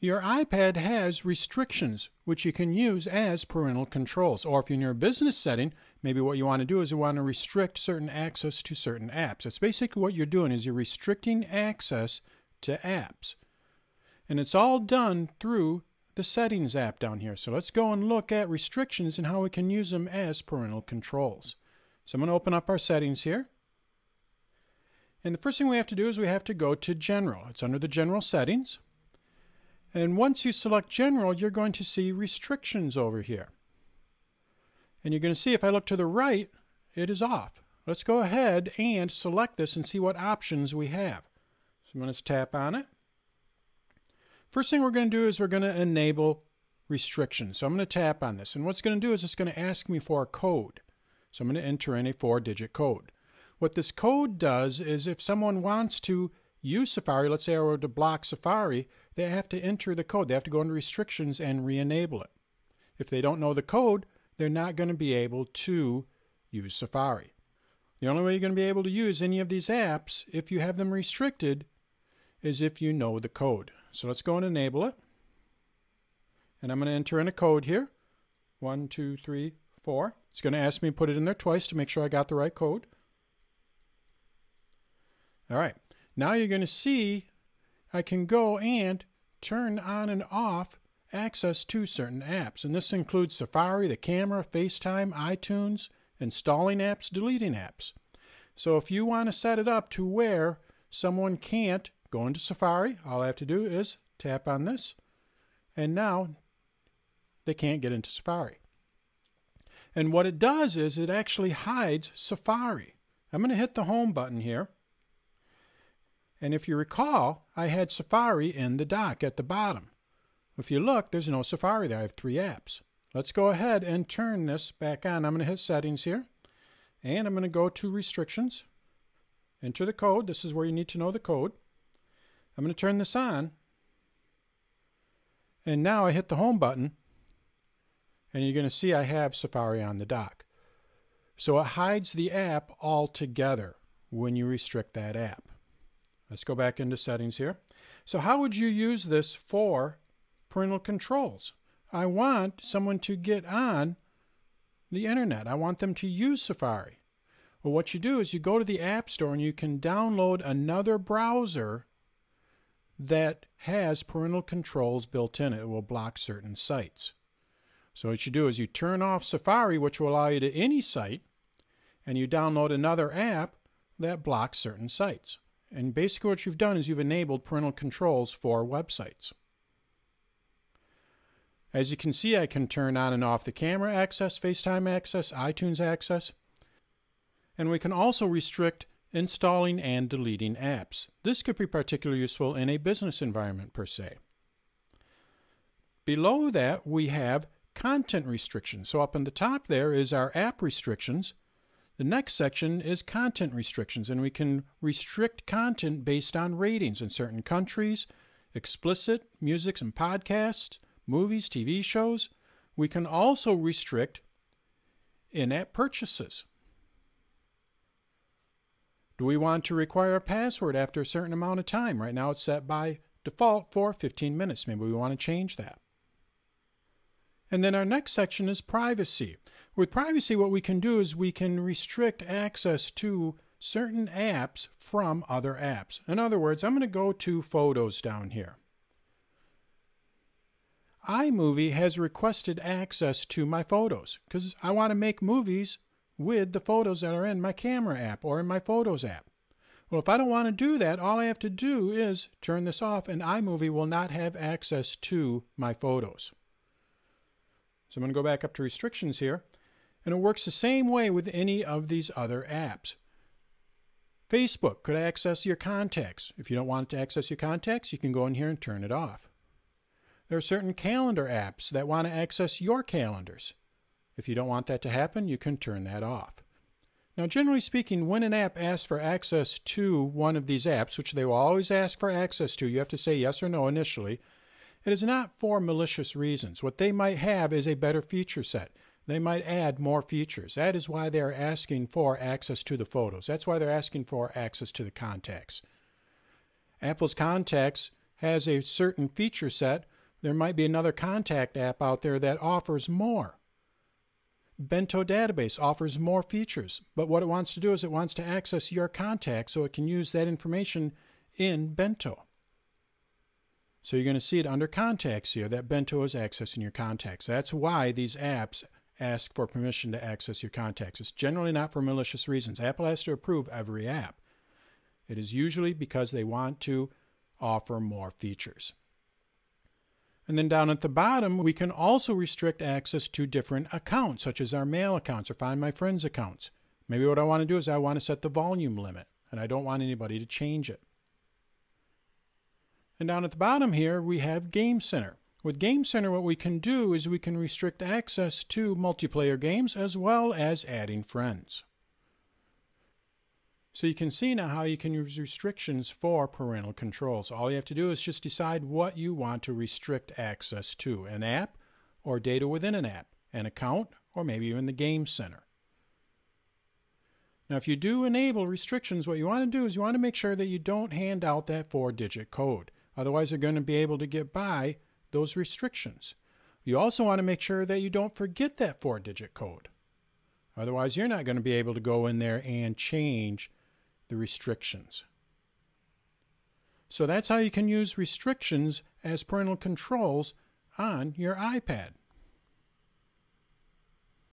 your iPad has restrictions which you can use as parental controls. Or if you're in your business setting, maybe what you want to do is you want to restrict certain access to certain apps. It's basically what you're doing is you're restricting access to apps. And it's all done through the settings app down here. So let's go and look at restrictions and how we can use them as parental controls. So I'm going to open up our settings here. And the first thing we have to do is we have to go to General. It's under the General settings. And once you select General, you're going to see Restrictions over here. And you're going to see if I look to the right, it is off. Let's go ahead and select this and see what options we have. So I'm going to tap on it. First thing we're going to do is we're going to enable restrictions. So I'm going to tap on this. And what's going to do is it's going to ask me for a code. So I'm going to enter in a four-digit code. What this code does is if someone wants to use Safari, let's say I were to block Safari, they have to enter the code. They have to go into restrictions and re-enable it. If they don't know the code, they're not going to be able to use Safari. The only way you're going to be able to use any of these apps, if you have them restricted, is if you know the code. So let's go and enable it. And I'm going to enter in a code here. One, two, three, four. It's going to ask me to put it in there twice to make sure I got the right code. All right. Now you're going to see I can go and turn on and off access to certain apps. And this includes Safari, the camera, FaceTime, iTunes, installing apps, deleting apps. So if you want to set it up to where someone can't go into Safari, all I have to do is tap on this, and now they can't get into Safari. And what it does is it actually hides Safari. I'm going to hit the home button here. And if you recall, I had Safari in the dock at the bottom. If you look, there's no Safari there. I have three apps. Let's go ahead and turn this back on. I'm going to hit settings here. And I'm going to go to restrictions. Enter the code. This is where you need to know the code. I'm going to turn this on. And now I hit the home button. And you're going to see I have Safari on the dock. So it hides the app altogether when you restrict that app. Let's go back into settings here. So how would you use this for parental controls? I want someone to get on the internet. I want them to use Safari. Well, what you do is you go to the App Store and you can download another browser that has parental controls built in it. Will block certain sites. So what you do is you turn off Safari, which will allow you to any site, and you download another app that blocks certain sites. And basically what you've done is you've enabled parental controls for websites. As you can see, I can turn on and off the camera access, FaceTime access, iTunes access. And we can also restrict installing and deleting apps. This could be particularly useful in a business environment per se. Below that, we have content restrictions. So up in the top there is our app restrictions. The next section is content restrictions, and we can restrict content based on ratings in certain countries, explicit music and podcasts, movies, TV shows. We can also restrict in-app purchases. Do we want to require a password after a certain amount of time? Right now it's set by default for 15 minutes. Maybe we want to change that. And then our next section is privacy. With privacy, what we can do is we can restrict access to certain apps from other apps. In other words, I'm going to go to Photos down here. iMovie has requested access to my photos because I want to make movies with the photos that are in my camera app or in my Photos app. Well, if I don't want to do that, all I have to do is turn this off and iMovie will not have access to my photos. So I'm going to go back up to restrictions here. And it works the same way with any of these other apps. Facebook could access your contacts. If you don't want to access your contacts, you can go in here and turn it off. There are certain calendar apps that want to access your calendars. If you don't want that to happen, you can turn that off. Now, generally speaking, when an app asks for access to one of these apps, which they will always ask for access to, you have to say yes or no initially, it is not for malicious reasons. What they might have is a better feature set. They might add more features. That is why they're asking for access to the photos. That's why they're asking for access to the contacts. Apple's contacts has a certain feature set, there might be another contact app out there that offers more. Bento Database offers more features, but what it wants to do is it wants to access your contacts so it can use that information in Bento. So you're going to see it under contacts here that Bento is accessing your contacts. That's why these apps ask for permission to access your contacts. It's generally not for malicious reasons. Apple has to approve every app. It is usually because they want to offer more features. And then down at the bottom, we can also restrict access to different accounts, such as our mail accounts or Find My Friends accounts. Maybe what I want to do is I want to set the volume limit, and I don't want anybody to change it. And down at the bottom here, we have Game Center. With Game Center, what we can do is we can restrict access to multiplayer games as well as adding friends. So you can see now how you can use restrictions for parental controls. All you have to do is just decide what you want to restrict access to, an app or data within an app, an account, or maybe even the Game Center. Now, if you do enable restrictions, what you want to do is you want to make sure that you don't hand out that four-digit code. Otherwise, they're going to be able to get by those restrictions. You also want to make sure that you don't forget that four-digit code. Otherwise, you're not going to be able to go in there and change the restrictions. So that's how you can use restrictions as parental controls on your iPad.